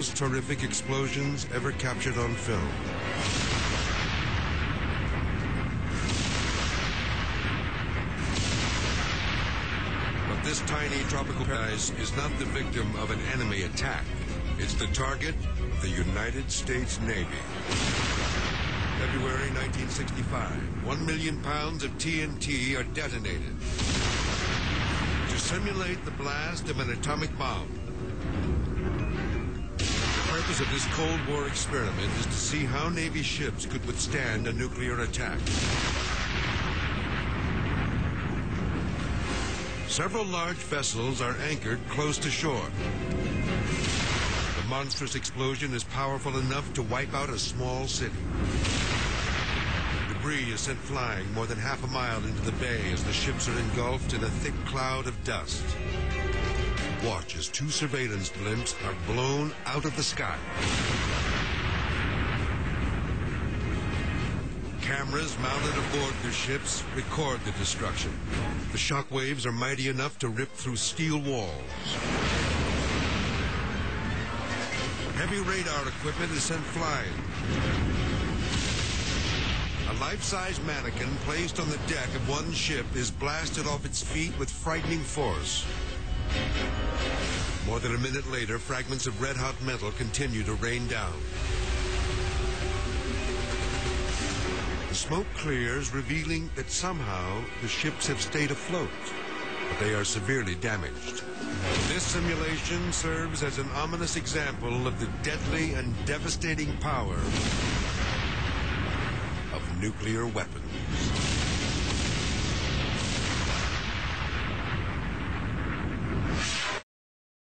most horrific explosions ever captured on film. But this tiny tropical paradise is not the victim of an enemy attack. It's the target of the United States Navy. February 1965. One million pounds of TNT are detonated to simulate the blast of an atomic bomb. Purpose of this Cold War experiment is to see how Navy ships could withstand a nuclear attack. Several large vessels are anchored close to shore. The monstrous explosion is powerful enough to wipe out a small city. Debris is sent flying more than half a mile into the bay as the ships are engulfed in a thick cloud of dust. Watch as two surveillance blimps are blown out of the sky. Cameras mounted aboard the ships record the destruction. The shock waves are mighty enough to rip through steel walls. Heavy radar equipment is sent flying. A life-size mannequin placed on the deck of one ship is blasted off its feet with frightening force. More than a minute later, fragments of red-hot metal continue to rain down. The smoke clears, revealing that somehow the ships have stayed afloat, but they are severely damaged. This simulation serves as an ominous example of the deadly and devastating power of nuclear weapons.